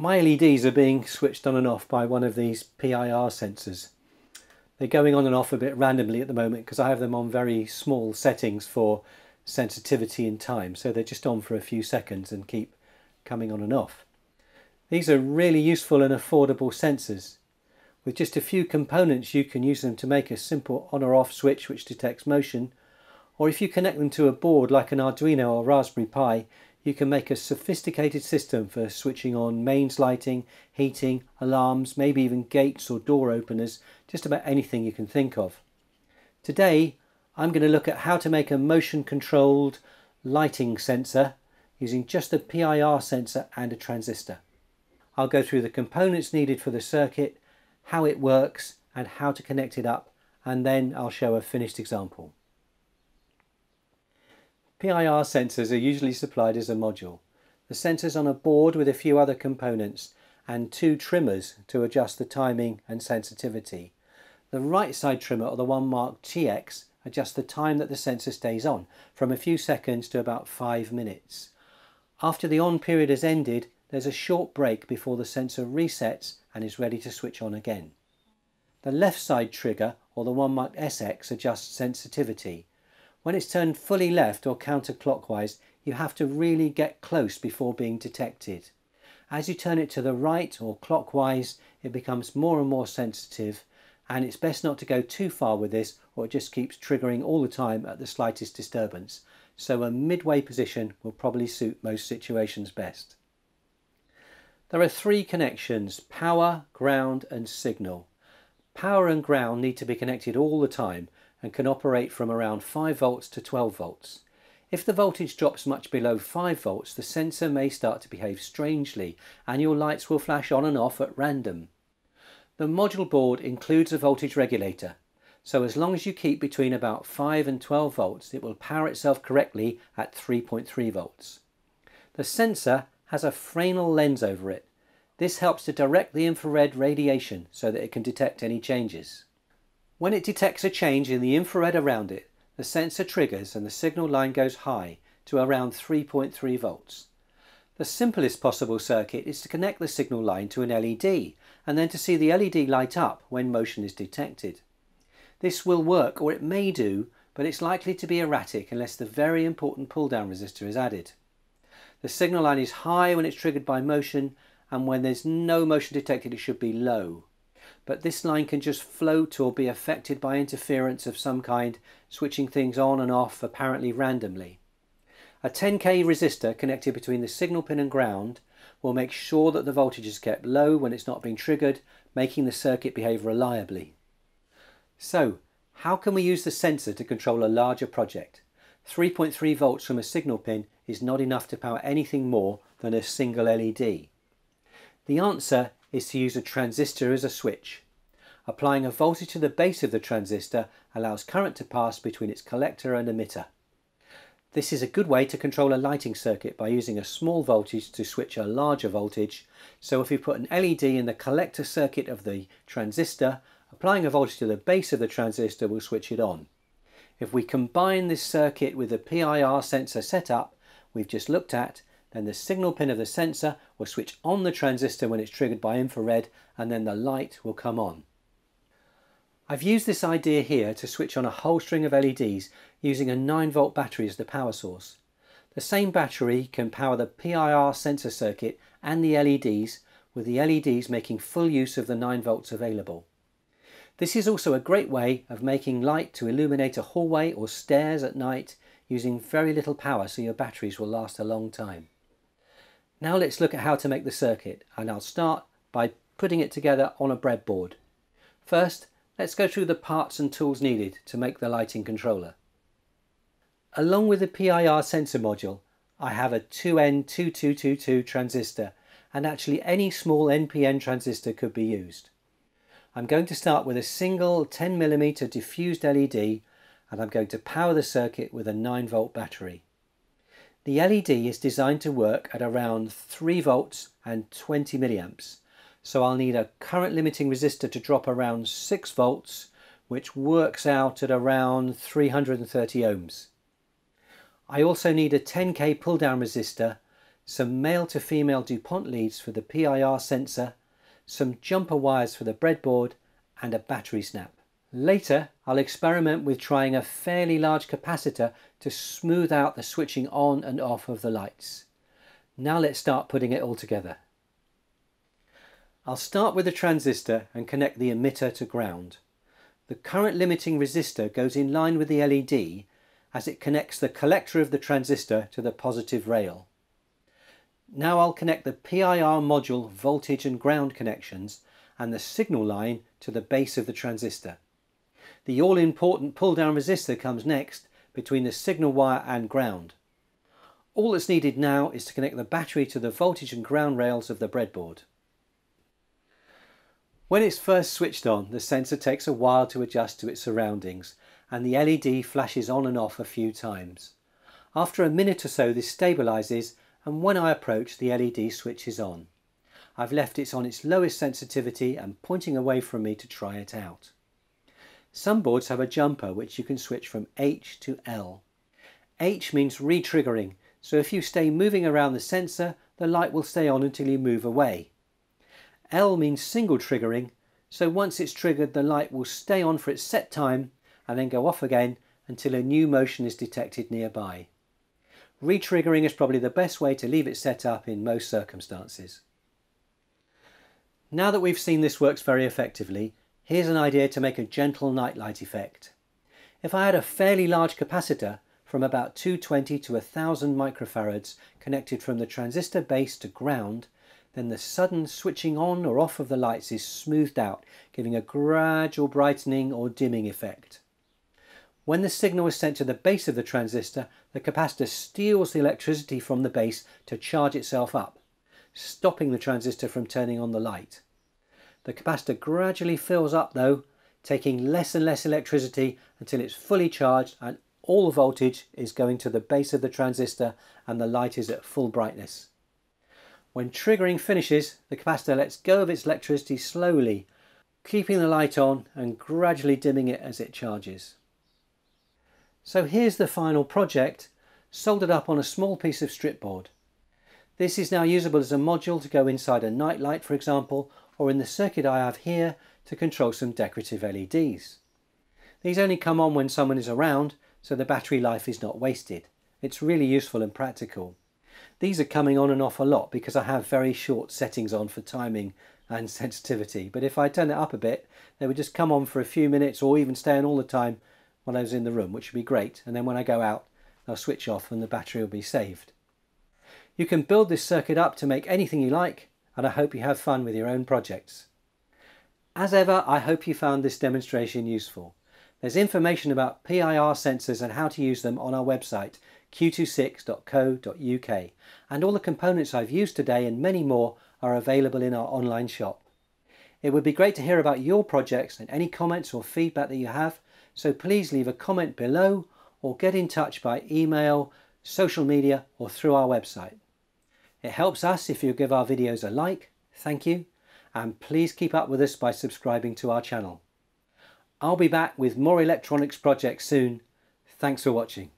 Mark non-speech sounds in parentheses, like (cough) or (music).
My LEDs are being switched on and off by one of these PIR sensors. They're going on and off a bit randomly at the moment because I have them on very small settings for sensitivity and time. So they're just on for a few seconds and keep coming on and off. These are really useful and affordable sensors. With just a few components you can use them to make a simple on or off switch which detects motion or if you connect them to a board like an Arduino or Raspberry Pi you can make a sophisticated system for switching on mains lighting, heating, alarms, maybe even gates or door openers, just about anything you can think of. Today I'm going to look at how to make a motion controlled lighting sensor using just a PIR sensor and a transistor. I'll go through the components needed for the circuit, how it works and how to connect it up and then I'll show a finished example. PIR sensors are usually supplied as a module. The sensor's on a board with a few other components and two trimmers to adjust the timing and sensitivity. The right side trimmer, or the one marked TX, adjusts the time that the sensor stays on, from a few seconds to about 5 minutes. After the on period has ended, there's a short break before the sensor resets and is ready to switch on again. The left side trimmer, or the one marked SX, adjusts sensitivity. When it's turned fully left or counterclockwise, you have to really get close before being detected. As you turn it to the right or clockwise, it becomes more and more sensitive and it's best not to go too far with this or it just keeps triggering all the time at the slightest disturbance. So a midway position will probably suit most situations best. There are three connections, power, ground and signal. Power and ground need to be connected all the time and can operate from around 5 volts to 12 volts. If the voltage drops much below 5 volts, the sensor may start to behave strangely and your lights will flash on and off at random. The module board includes a voltage regulator, so as long as you keep between about 5 and 12 volts, it will power itself correctly at 3.3 volts. The sensor has a Fresnel lens over it. This helps to direct the infrared radiation so that it can detect any changes. When it detects a change in the infrared around it, the sensor triggers and the signal line goes high to around 3.3 volts. The simplest possible circuit is to connect the signal line to an LED and then to see the LED light up when motion is detected. This will work, or it may do, but it's likely to be erratic unless the very important pull-down resistor is added. The signal line is high when it's triggered by motion and when there's no motion detected it should be low but this line can just float or be affected by interference of some kind, switching things on and off apparently randomly. A 10k resistor connected between the signal pin and ground will make sure that the voltage is kept low when it's not being triggered, making the circuit behave reliably. So, how can we use the sensor to control a larger project? 3.3 volts from a signal pin is not enough to power anything more than a single LED. The answer is to use a transistor as a switch. Applying a voltage to the base of the transistor allows current to pass between its collector and emitter. This is a good way to control a lighting circuit by using a small voltage to switch a larger voltage. So if we put an LED in the collector circuit of the transistor, applying a voltage to the base of the transistor will switch it on. If we combine this circuit with the PIR sensor setup we've just looked at, then the signal pin of the sensor will switch on the transistor when it's triggered by infrared and then the light will come on. I've used this idea here to switch on a whole string of LEDs using a 9 volt battery as the power source. The same battery can power the PIR sensor circuit and the LEDs with the LEDs making full use of the 9 volts available. This is also a great way of making light to illuminate a hallway or stairs at night using very little power so your batteries will last a long time. Now let's look at how to make the circuit and I'll start by putting it together on a breadboard. First, let's go through the parts and tools needed to make the lighting controller. Along with the PIR sensor module, I have a 2N2222 transistor and actually any small NPN transistor could be used. I'm going to start with a single 10mm diffused LED and I'm going to power the circuit with a 9 volt battery. The LED is designed to work at around 3 volts and 20 milliamps. So I'll need a current limiting resistor to drop around 6 volts, which works out at around 330 ohms. I also need a 10k pull down resistor some male to female DuPont leads for the PIR sensor, some jumper wires for the breadboard and a battery snap. Later, I'll experiment with trying a fairly large capacitor to smooth out the switching on and off of the lights. Now let's start putting it all together. I'll start with the transistor and connect the emitter to ground. The current limiting resistor goes in line with the LED as it connects the collector of the transistor to the positive rail. Now I'll connect the PIR module voltage and ground connections and the signal line to the base of the transistor. The all-important pull-down resistor comes next between the signal wire and ground. All that's needed now is to connect the battery to the voltage and ground rails of the breadboard. When it's first switched on, the sensor takes a while to adjust to its surroundings and the LED flashes on and off a few times. After a minute or so this stabilises and when I approach the LED switches on. I've left it on its lowest sensitivity and pointing away from me to try it out. Some boards have a jumper which you can switch from H to L. H means re-triggering, so if you stay moving around the sensor, the light will stay on until you move away. L means single triggering, so once it's triggered the light will stay on for its set time and then go off again until a new motion is detected nearby. Retriggering is probably the best way to leave it set up in most circumstances. Now that we've seen this works very effectively, here's an idea to make a gentle nightlight effect. If I had a fairly large capacitor from about 220 to 1000 microfarads connected from the transistor base to ground then the sudden switching on or off of the lights is smoothed out, giving a gradual brightening or dimming effect. When the signal is sent to the base of the transistor, the capacitor steals the electricity from the base to charge itself up, stopping the transistor from turning on the light. The capacitor gradually fills up though, taking less and less electricity until it's fully charged and all the voltage is going to the base of the transistor and the light is at full brightness. When triggering finishes, the capacitor lets go of its electricity slowly, keeping the light on and gradually dimming it as it charges. So here's the final project, soldered up on a small piece of strip board. This is now usable as a module to go inside a night light, for example, or in the circuit I have here to control some decorative LEDs. These only come on when someone is around, so the battery life is not wasted. It's really useful and practical. These are coming on and off a lot because I have very short settings on for timing and (laughs) sensitivity. But if I turn it up a bit, they would just come on for a few minutes or even stay on all the time when I was in the room, which would be great. And then when I go out, they'll switch off and the battery will be saved. You can build this circuit up to make anything you like, and I hope you have fun with your own projects. As ever, I hope you found this demonstration useful. There's information about PIR sensors and how to use them on our website, q26.co.uk and all the components I've used today and many more are available in our online shop. It would be great to hear about your projects and any comments or feedback that you have, so please leave a comment below or get in touch by email, social media or through our website. It helps us if you give our videos a like, thank you, and please keep up with us by subscribing to our channel. I'll be back with more electronics projects soon. Thanks for watching.